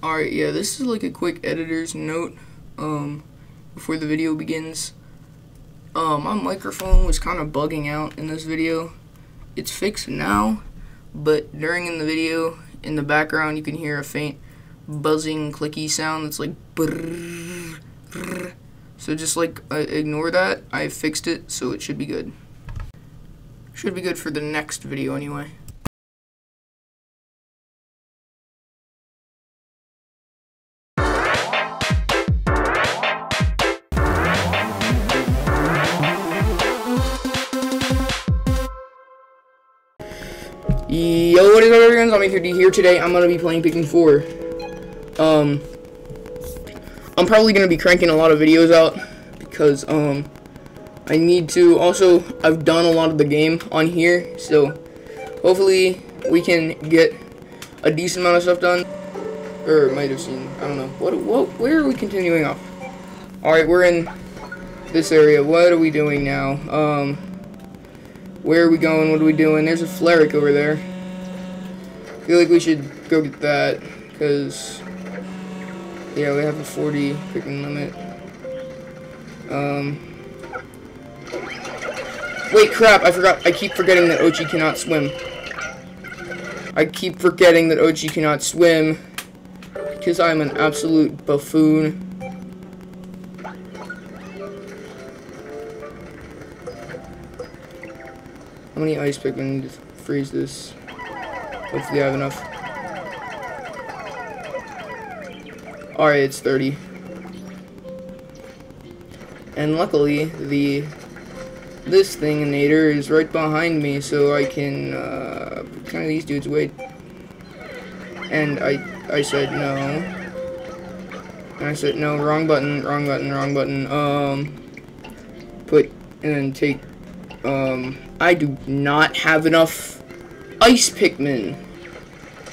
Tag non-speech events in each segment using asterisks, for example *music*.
Alright, yeah, this is like a quick editor's note um, before the video begins. Uh, my microphone was kind of bugging out in this video. It's fixed now, but during in the video, in the background, you can hear a faint buzzing, clicky sound that's like. So just like uh, ignore that. I fixed it, so it should be good. Should be good for the next video anyway. I'm here today. I'm gonna be playing Pikmin 4. Um, I'm probably gonna be cranking a lot of videos out because um, I need to. Also, I've done a lot of the game on here, so hopefully we can get a decent amount of stuff done. Or might have seen. I don't know. What? What? Where are we continuing off? All right, we're in this area. What are we doing now? Um. Where are we going? What are we doing? There's a Flarlic over there. I feel like we should go get that, because, yeah, we have a 40 Pikmin limit. Um, wait, crap, I forgot, I keep forgetting that Oatchi cannot swim. I keep forgetting that Oatchi cannot swim, because I'm an absolute buffoon. How many ice Pikmin to freeze this? Hopefully I have enough. Alright, it's 30. And luckily, the this thing nader is right behind me, so I can uh, kind of these dudes wait. And I I said no. And I said no, wrong button, wrong button, wrong button. Um, put and then take um I do not have enough ice Pikmin.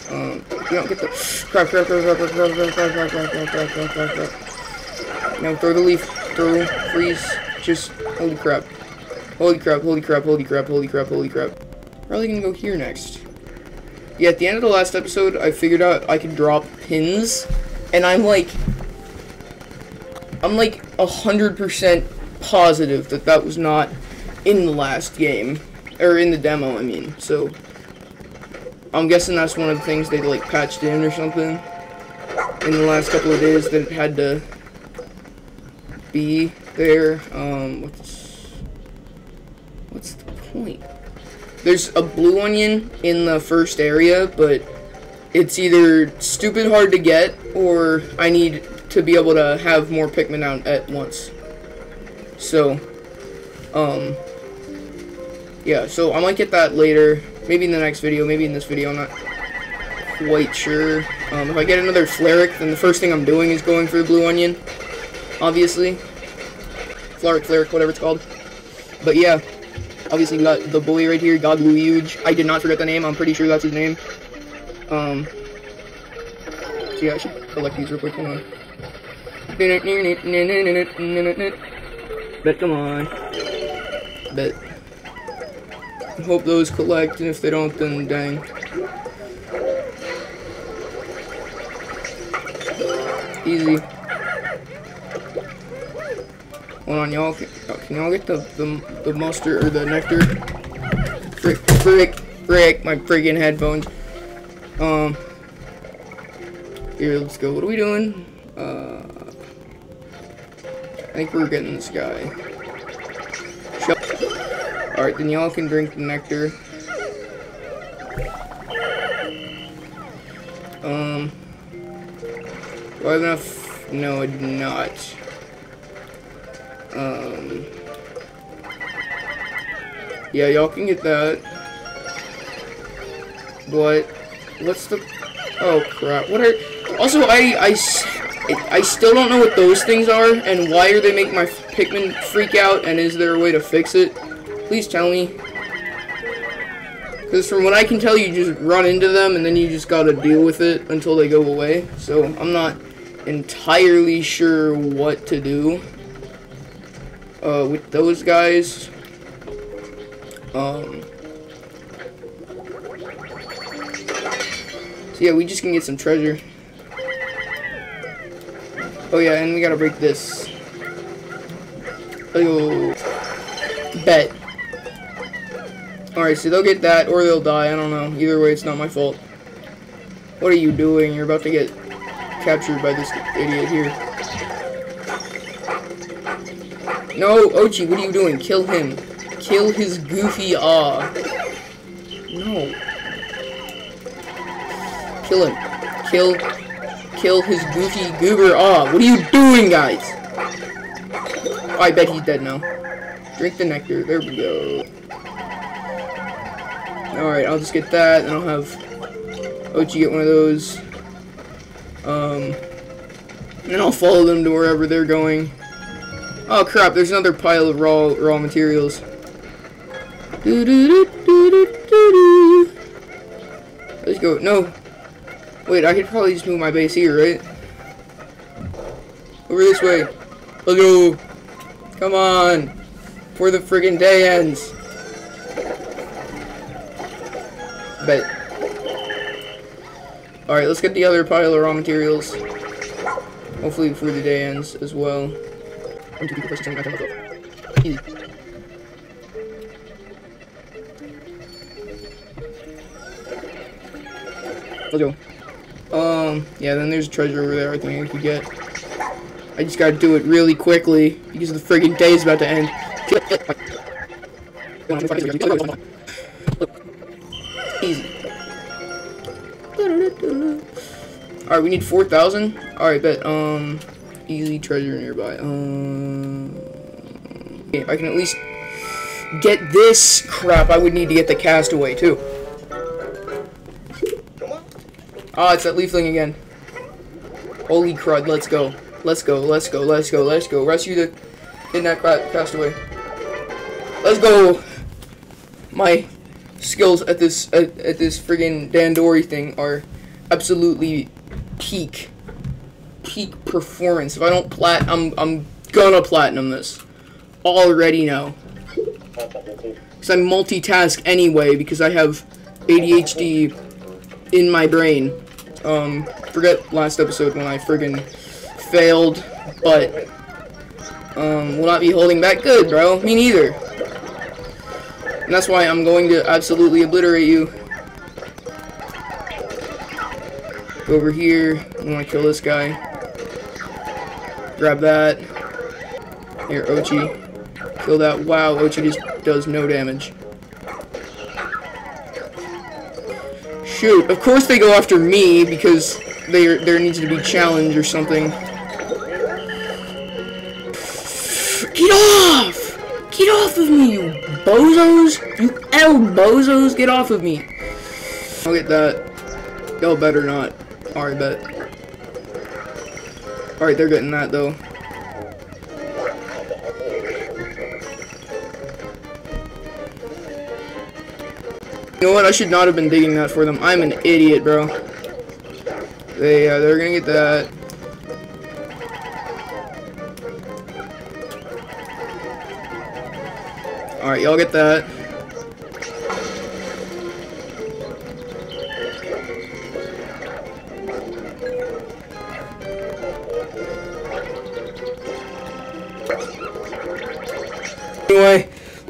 Um, don't get the crap, crap, crap, crap, crap, crap, crap, crap, crap, crap, crap, crap, crap, crap. Throw the leaf, throw, freeze, just holy crap, holy crap, holy crap, holy crap, holy crap, holy crap. Probably gonna go here next. Yeah, at the end of the last episode, I figured out I could drop pins, and I'm like, I'm like a hundred percent positive that that was not in the last game. Or in the demo, I mean. So, I'm guessing that's one of the things they, like, patched in or something. In the last couple of days that it had to be there. Um, what's... What's the point? There's a blue onion in the first area, but it's either stupid hard to get, or I need to be able to have more Pikmin out at once. So, um, yeah, so I might get that later. Maybe in the next video, maybe in this video, I'm not quite sure. Um, if I get another Flarlic, then the first thing I'm doing is going for the Blue Onion. Obviously. Flarek, Flarek, whatever it's called. But yeah, obviously got the boy right here, Huge. I did not forget the name, I'm pretty sure that's his name. Um, so yeah, I should collect these real quick, hold on. Bet, come on. Bet. Hope those collect, and if they don't, then dang. Easy. Hold on, y'all. Can y'all get the, the the mustard or the nectar? Frick, frick, frick! My freaking headphones. Um. Here, let's go. What are we doing? Uh. I think we're getting this guy. Alright, then y'all can drink the nectar. Um, have enough? No, I do not. Um, yeah, y'all can get that. But, what's the, oh crap, what are, also, I, I, I still don't know what those things are, and why are they making my Pikmin freak out, and is there a way to fix it? Please tell me. Because from what I can tell, you just run into them and then you just gotta deal with it until they go away. So I'm not entirely sure what to do uh, with those guys. Um, so yeah, we just can get some treasure. Oh yeah, and we gotta break this. Oh, bet. Alright, so they'll get that, or they'll die, I don't know. Either way, it's not my fault. What are you doing? You're about to get captured by this idiot here. No, Oatchi, what are you doing? Kill him. Kill his goofy aw. No. Kill him. Kill. Kill his goofy goober aw. What are you doing, guys? I bet he's dead now. Drink the nectar. There we go. Alright, I'll just get that, and I'll have Oatchi get one of those. Um, and then I'll follow them to wherever they're going. Oh crap, there's another pile of raw raw materials. Let's go. No. Wait, I could probably just move my base here, right? Over this way. Let's go. Come on. Before the friggin' day ends. Alright, let's get the other pile of raw materials. Hopefully before the day ends as well. Let's go. Um, yeah, then there's a treasure over there I think I could get. I just gotta do it really quickly because the friggin' day is about to end. Alright, we need 4,000. Alright, bet. Um, easy treasure nearby. Um, okay, I can at least get this crap. I would need to get the castaway, too. Ah, it's that leafling again. Holy crud, let's go. Let's go, let's go, let's go, let's go. Rescue the kidnapped crap castaway. Let's go! My skills at this at, at this friggin' Dandori thing are absolutely peak peak performance. If I don't plat I'm I'm gonna platinum this. Already know. Cause I multitask anyway because I have ADHD in my brain. Um, forget last episode when I friggin' failed, but, um, will not be holding back good, bro. Me neither. And that's why I'm going to absolutely obliterate you. Go over here. I want to kill this guy. Grab that. Here, Oatchi. Kill that. Wow, Oatchi just does no damage. Shoot, of course they go after me because there there needs to be challenge or something. Get off! Get off of me, you bozos! You L bozos, get off of me! I'll get that. Y'all better not. Alright, bet. Alright, they're getting that though. You know what? I should not have been digging that for them. I'm an idiot, bro. They, uh, they're gonna get that. Alright, y'all get that.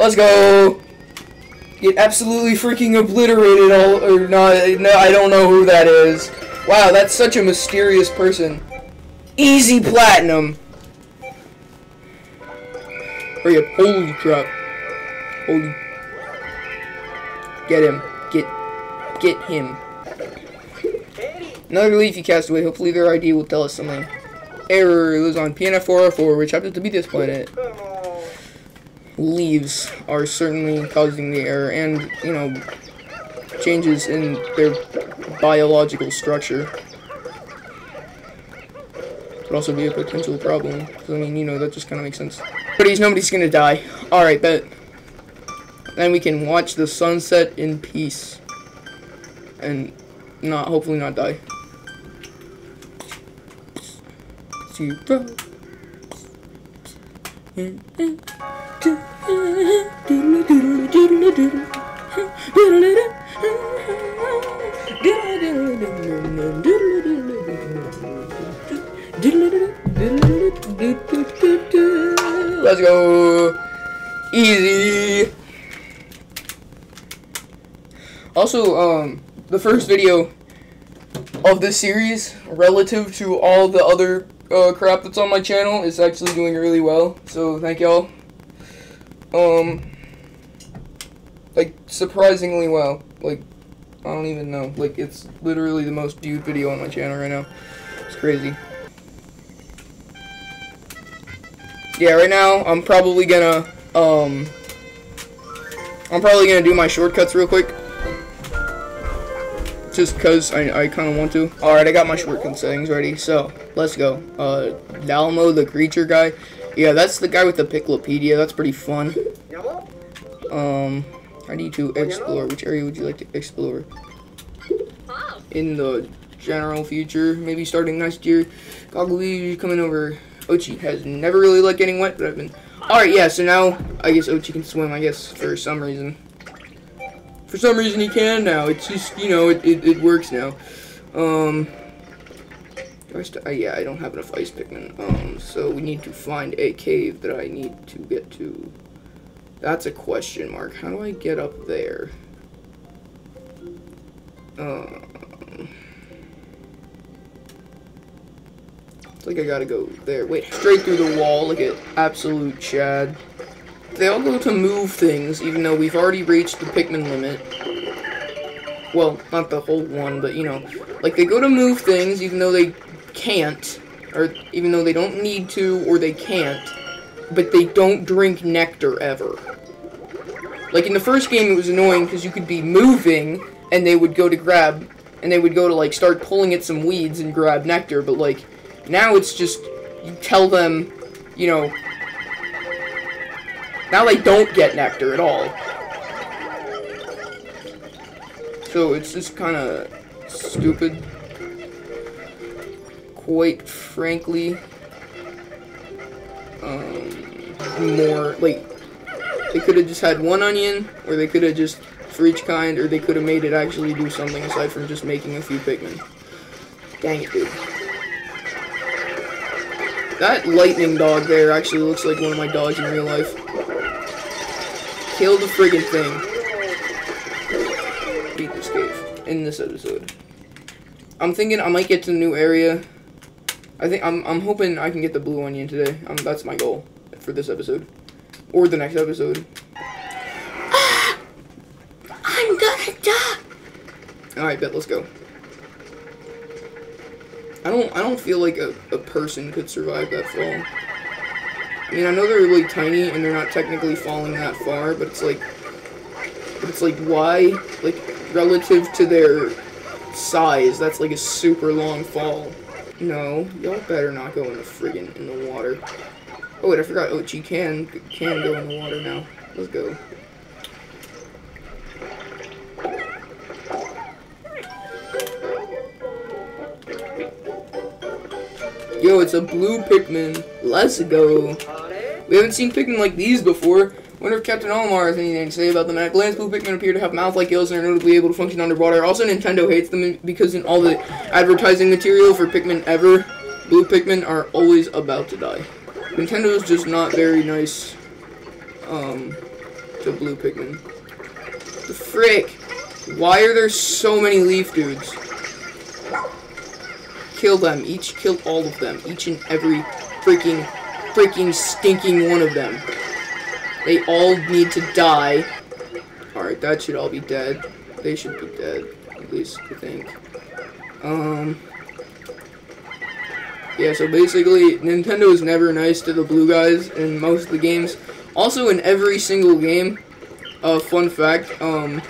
Let's go. Get absolutely freaking obliterated all or not no I don't know who that is. Wow, that's such a mysterious person. Easy platinum. Hurry up, holy crap. Holy Get him. Get get him. Another leafy castaway. Hopefully their ID will tell us something. Error lives on PNF 404, which happens to be this planet leaves are certainly causing the error and, you know, changes in their biological structure. Could also be a potential problem. I mean, you know, that just kind of makes sense. But he's nobody's gonna die. Alright, bet. Then we can watch the sunset in peace. And not, hopefully not die. Zero. Do, do. Let's go. Easy. Also, um, the first video of this series, relative to all the other uh, crap that's on my channel, is actually doing really well. So thank y'all. Um, like surprisingly well. Like I don't even know. Like it's literally the most viewed video on my channel right now. It's crazy. Yeah, right now I'm probably gonna um I'm probably gonna do my shortcuts real quick. Just cause I, I kinda want to. Alright, I got my shortcut settings ready, so let's go. Uh Dalmo the creature guy. Yeah, that's the guy with the Piclopedia, that's pretty fun. Um I need to explore. Which area would you like to explore? In the general future, maybe starting next year. Goggle coming over. Oatchi has never really liked getting wet, but I've been... Alright, yeah, so now I guess Oatchi can swim, I guess, for some reason. For some reason he can now. It's just, you know, it, it, it works now. Um... Uh, yeah, I don't have enough ice Pikmin. Um, so we need to find a cave that I need to get to. That's a question mark. How do I get up there? Um... It's like I gotta go there. Wait, straight through the wall like an absolute Chad. They all go to move things, even though we've already reached the Pikmin limit. Well, not the whole one, but you know. Like, they go to move things, even though they can't. Or even though they don't need to, or they can't. But they don't drink nectar, ever. Like, in the first game, it was annoying, because you could be moving, and they would go to grab, and they would go to, like, start pulling at some weeds and grab nectar, but, like, now it's just, you tell them, you know, now they don't get nectar at all. So it's just kind of stupid. Quite frankly. Um, more, like, they could have just had one onion, or they could have just, for each kind, or they could have made it actually do something aside from just making a few Pikmin. Dang it, dude. That lightning dog there actually looks like one of my dogs in real life. Kill the friggin' thing. Beat this cave in this episode. I'm thinking I might get to a new area. I think I'm I'm hoping I can get the blue onion today. Um, that's my goal for this episode or the next episode. Ah, *gasps* I'm gonna die. All right, bet. Let's go. I don't I don't feel like a, a person could survive that fall. I mean, I know they're really tiny and they're not technically falling that far, but it's like, but it's like, why, like, relative to their size, that's like a super long fall. No, y'all better not go in the friggin' in the water. Oh wait, I forgot Oatchi can, can go in the water now. Let's go. Yo, it's a blue Pikmin. Let's go. We haven't seen Pikmin like these before. Wonder if Captain Olimar has anything to say about them. At a glance, blue Pikmin appear to have mouth-like gills and are notably able to function underwater. Also, Nintendo hates them because in all the advertising material for Pikmin ever, blue Pikmin are always about to die. Nintendo is just not very nice um, to blue Pikmin. The frick? Why are there so many leaf dudes? Kill them. Each kill all of them. Each and every freaking, freaking stinking one of them. They all need to die. Alright, that should all be dead. They should be dead. At least, I think. Um... Yeah, so basically, Nintendo is never nice to the blue guys in most of the games. Also, in every single game, uh, fun fact, um,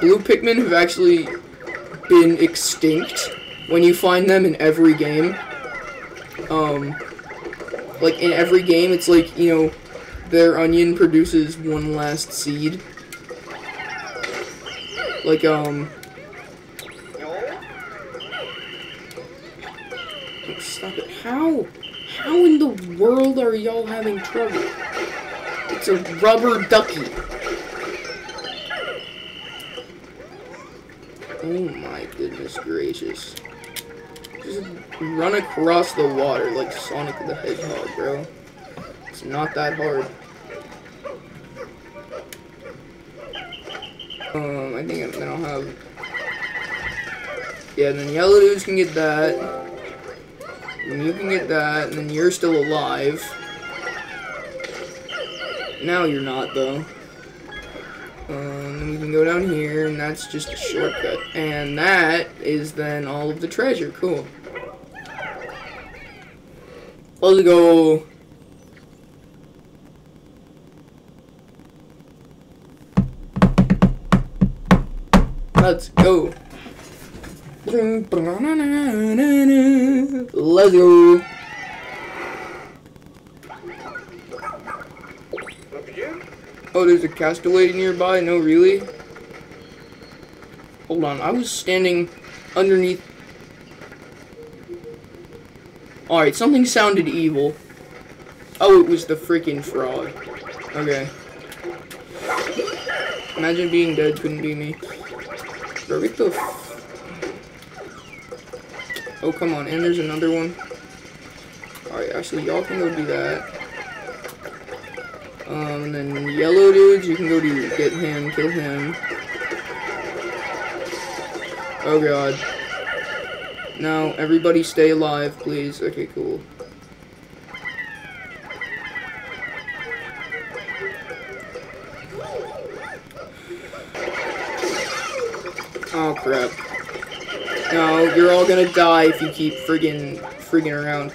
blue Pikmin have actually been extinct when you find them in every game, um, like in every game, it's like, you know, their onion produces one last seed. Like, um, stop it. How? How in the world are y'all having trouble? It's a rubber ducky. Oh my goodness gracious Just run across the water like Sonic the Hedgehog, bro. It's not that hard. Um, I think then I'll have. Yeah, then yellow dudes can get that. And you can get that, and then you're still alive. Now you're not, though. Um, we can go down here, and that's just a shortcut. And that is then all of the treasure. Cool. Let's go. Let's go. Let's go. Oh, there's a castaway nearby? No, really? Hold on, I was standing underneath... Alright, something sounded evil. Oh, it was the freaking frog. Okay. Imagine being dead couldn't be me. Bro, get the Oh, come on, and there's another one. Alright, actually, y'all can go do that. Um, and then yellow dudes, you can go to get him, kill him. Oh god. Now, everybody stay alive, please. Okay, cool. Oh crap. You're all gonna die if you keep friggin' friggin' around.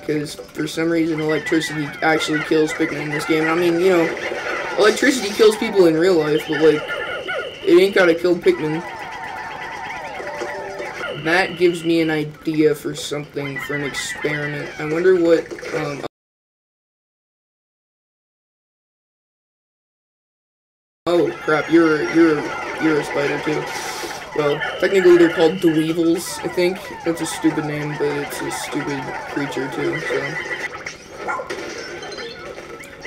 Because for some reason electricity actually kills Pikmin in this game. I mean, you know, electricity kills people in real life, but like, it ain't gotta kill Pikmin. That gives me an idea for something, for an experiment. I wonder what, um, Oh crap, you're you're you're a spider too. Well, technically they're called Dweevils, I think. That's a stupid name, but it's a stupid creature too, so.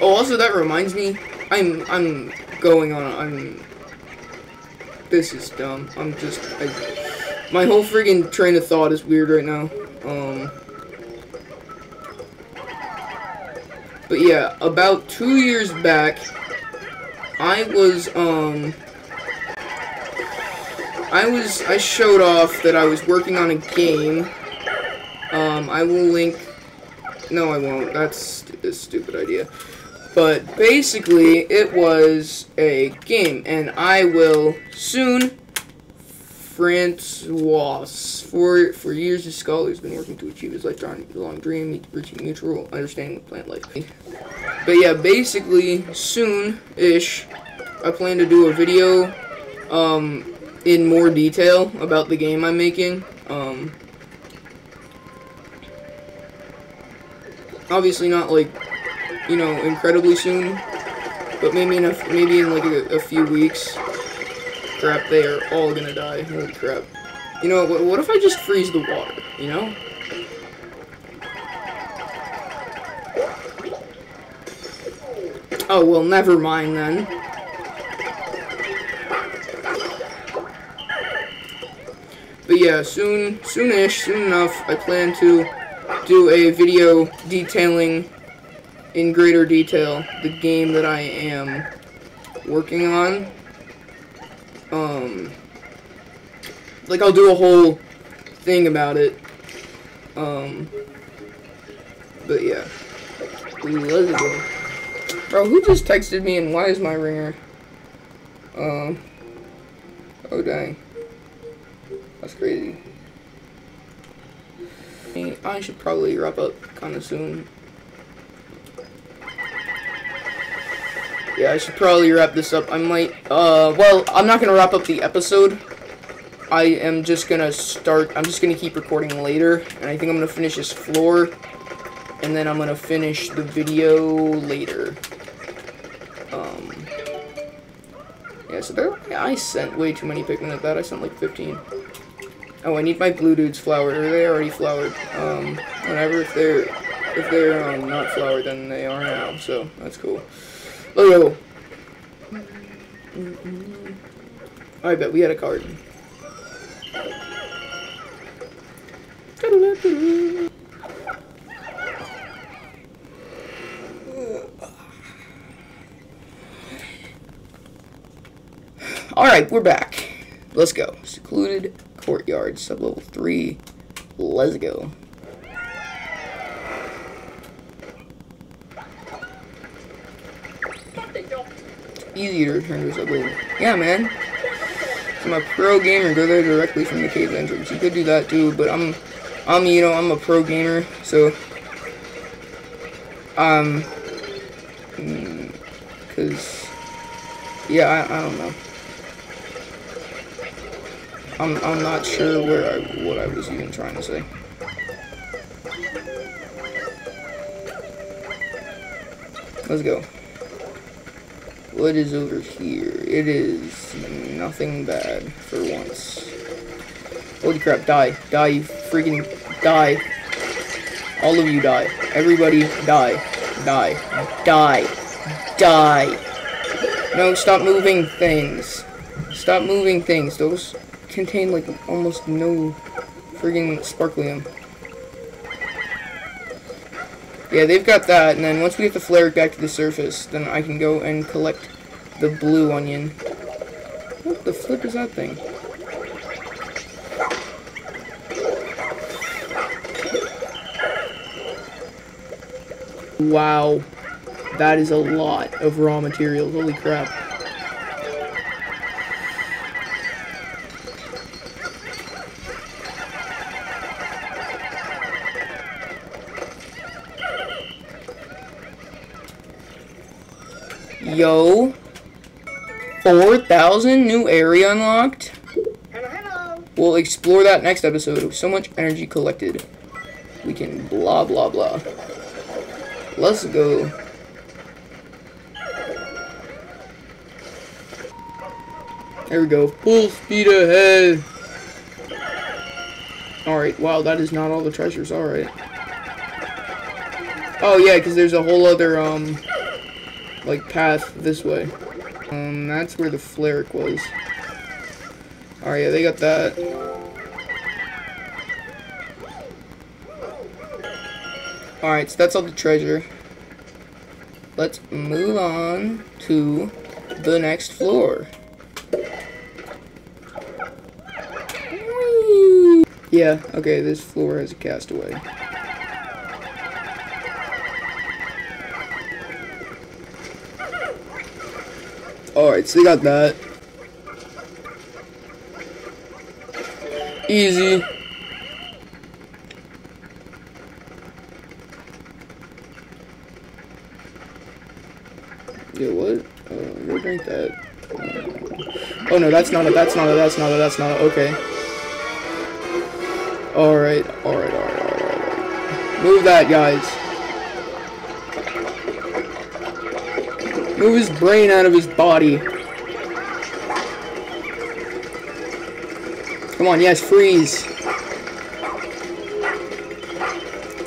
Oh, also that reminds me, I'm I'm going on I'm this is dumb. I'm just I, my whole friggin' train of thought is weird right now. Um But yeah, about two years back, I was, um, I was, I showed off that I was working on a game. Um, I will link, no I won't, that's a stupid idea. But basically, it was a game, and I will soon Francois. For for years, this scholar has been working to achieve his lifelong dream, reaching mutual understanding with plant life. But yeah, basically, soon-ish, I plan to do a video um, in more detail about the game I'm making. Um, obviously not like, you know, incredibly soon, but maybe in a, maybe in like a, a few weeks. Crap, they are all gonna die. Holy crap. You know, what, what if I just freeze the water, you know? Oh, well, never mind then. But yeah, soon, soonish, soon enough, I plan to do a video detailing in greater detail the game that I am working on. Um, like I'll do a whole thing about it. Um, but yeah. Bro, who just texted me and why is my ringer? Um, oh dang. That's crazy. I should probably wrap up kind of soon. Yeah, I should probably wrap this up. I might, uh, well, I'm not going to wrap up the episode. I am just going to start, I'm just going to keep recording later. And I think I'm going to finish this floor. And then I'm going to finish the video later. Um, yeah, so there, I sent way too many Pikmin at that. I sent like 15. Oh, I need my blue dudes flowered. Are they already flowered? Um, whatever. If they're if they're um, not flowered, then they are now. So that's cool. Let's go. I bet we had a card. Alright, we're back. Let's go. Secluded courtyard, sublevel 3. Let's go. Easy to return to sublevel. Yeah, man. I'm a pro gamer. Go there directly from the cave entrance. You could do that too, but I'm, I'm, you know, I'm a pro gamer, so, um, because, yeah, I, I don't know. I'm, I'm not sure where I, what I was even trying to say. Let's go. What is over here? It is nothing bad for once. Holy crap, die. Die, you freaking die. All of you die. Everybody die. Die. Die. Die. No, stop moving things. Stop moving things. Those contain like almost no friggin' sparklium. Yeah, they've got that, and then once we get the flare back to the surface, then I can go and collect the blue onion. What the flip is that thing? Wow. That is a lot of raw materials. Holy crap. Yo. 4,000 new area unlocked? Hello, hello. We'll explore that next episode. So much energy collected. We can blah blah blah. Let's go. There we go. Full speed ahead. Alright, wow, that is not all the treasures. Alright. Oh, yeah, because there's a whole other, um, like, path this way. Um, that's where the Flarlic was. Alright, yeah, they got that. Alright, so that's all the treasure. Let's move on to the next floor. Yeah, okay, this floor has a castaway. Alright, so they got that. Easy. Yeah, what? Uh, go drink that. Oh no, that's not it, that's not it, that's not it, that's not it, okay. Alright, alright, alright, alright. Move that, guys. Move his brain out of his body. Come on, yes, freeze.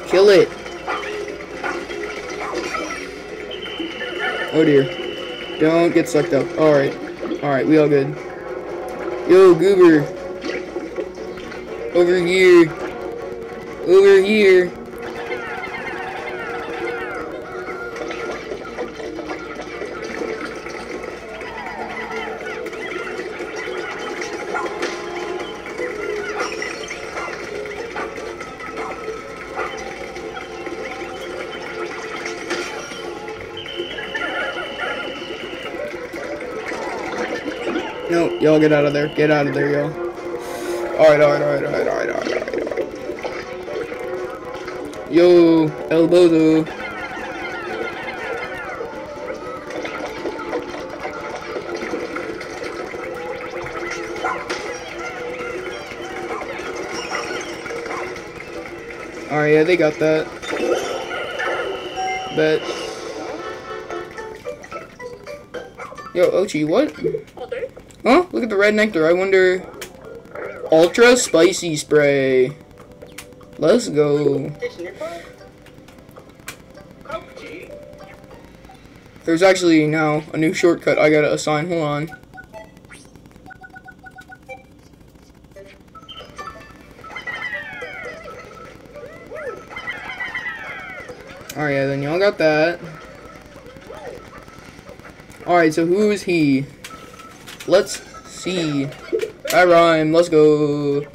Kill it. Oh dear. Don't get sucked up. Alright. Alright, we all good. Yo, Goober. Over here. Over here. Y'all get out of there. Get out of there, y'all. Alright, alright, alright, alright, alright, alright, alright. Yo, El Bozo. Alright, yeah, they got that. Bet. Yo, Oatchi, what? Look at the red nectar. I wonder... Ultra spicy spray. Let's go. There's actually now a new shortcut I gotta assign. Hold on. Alright, yeah, then y'all got that. Alright, so who is he? Let's see. I rhyme. Let's go.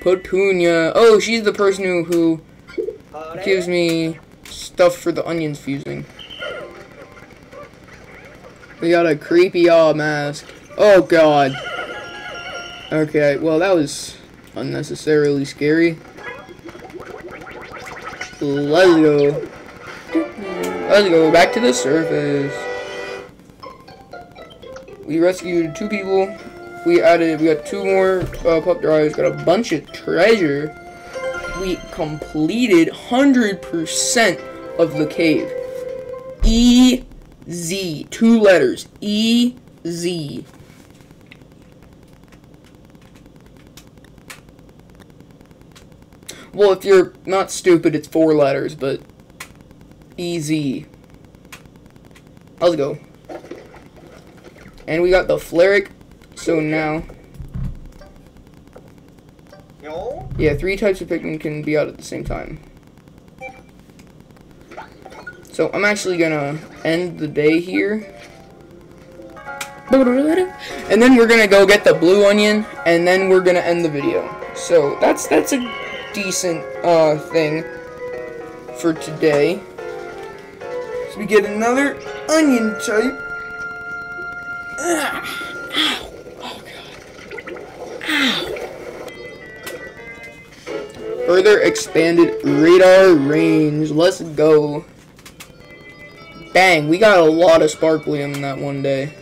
Petunia. Oh, she's the person who, who gives me stuff for the onions fusing. We got a creepy aw mask. Oh god. Okay, well that was unnecessarily scary. Let's go. Let's go back to the surface. We rescued two people. We added, we got two more uh, pup drives. Got a bunch of treasure. We completed 100% of the cave. E Z. Two letters. E Z. Well, if you're not stupid, it's four letters, but easy. Let's go. And we got the Flarlic, so now... Yeah, three types of Pikmin can be out at the same time. So I'm actually gonna end the day here. And then we're gonna go get the blue onion, and then we're gonna end the video. So that's that's a decent uh thing for today. So we get another onion type. Ow. Oh god. Ow. Further expanded radar range. Let's go. Bang, we got a lot of sparklium in that one day.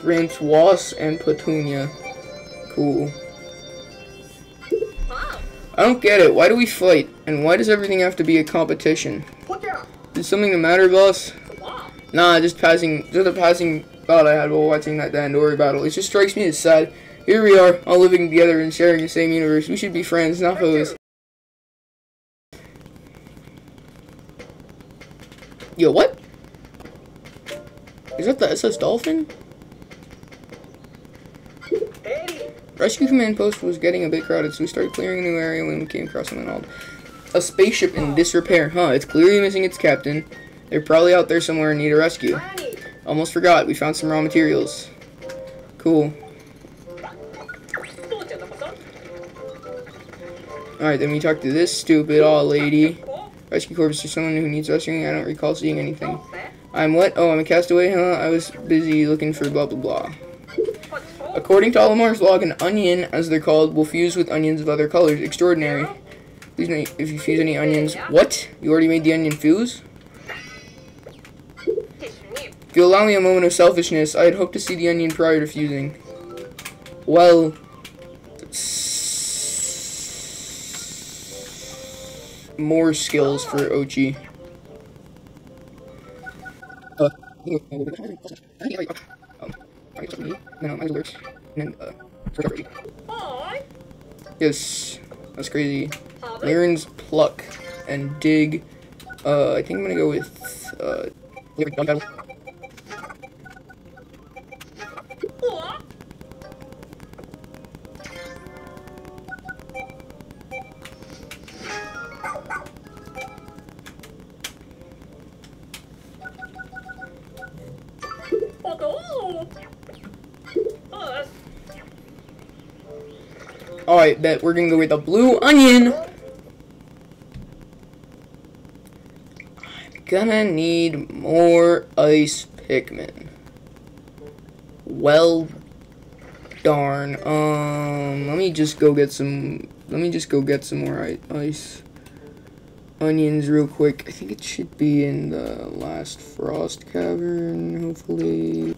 Francois and Petunia. Cool. I don't get it. Why do we fight? And why does everything have to be a competition? Is something the matter, boss? Nah, just passing, just a passing thought I had while watching that Dandori battle. It just strikes me as sad. Here we are, all living together and sharing the same universe. We should be friends, not foes. Yo, what? Is that the SS Dolphin? Rescue command post was getting a bit crowded, so we started clearing a new area when we came across something odd. A spaceship in disrepair, huh? It's clearly missing its captain. They're probably out there somewhere and need a rescue. Almost forgot, we found some raw materials. Cool. Alright, then we talked to this stupid old lady. Rescue Corps is someone who needs rescuing. I don't recall seeing anything. I'm what? Oh, I'm a castaway, huh? I was busy looking for blah blah blah. According to Olimar's log, an onion, as they're called, will fuse with onions of other colors. Extraordinary. Please if you fuse any onions. What? You already made the onion fuse? If you allow me a moment of selfishness, I had hoped to see the onion prior to fusing. Well, more skills for Oatchi. Uh, Yes, that's crazy. Liren's pluck and dig. Uh, I think I'm gonna go with uh. Alright, bet we're gonna go with a blue onion. I'm gonna need more ice Pikmin. Well, darn. Um, let me just go get some. Let me just go get some more ice onions real quick. I think it should be in the last frost cavern, hopefully.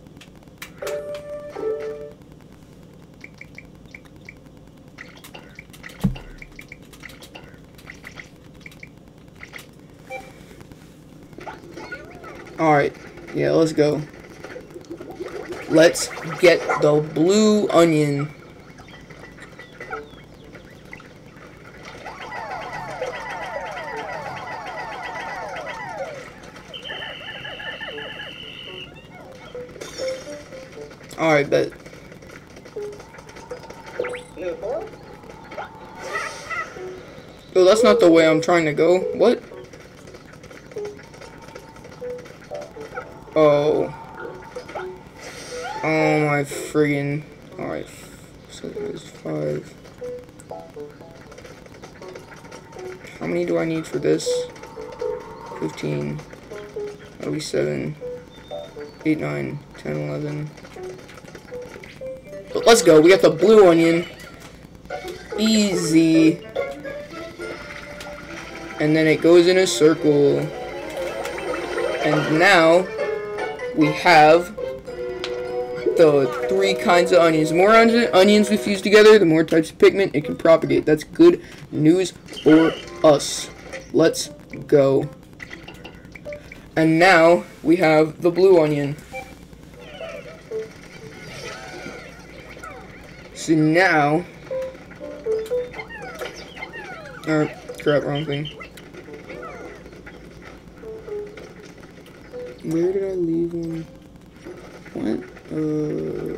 Go. Let's get the blue onion. Alright, but Oh, that's not the way I'm trying to go. What? Friggin'. Alright. So there's five. How many do I need for this? 15. That'll be 7. 8, 9, 10, 11. But let's go. We got the blue onion. Easy. And then it goes in a circle. And now we have the three kinds of onions. The more onions, onions we fuse together, the more types of Pikmin it can propagate. That's good news for us. Let's go. And now we have the blue onion. So now, or crap, wrong thing. Where did I leave one? What? Uh,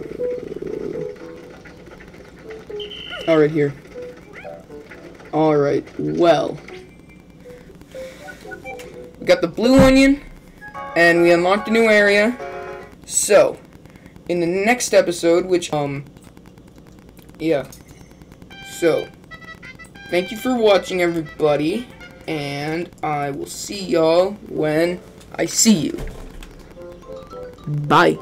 all right here. All right. Well, we got the blue onion, and we unlocked a new area. So, in the next episode, which um, yeah. So, thank you for watching, everybody, and I will see y'all when I see you. Bye.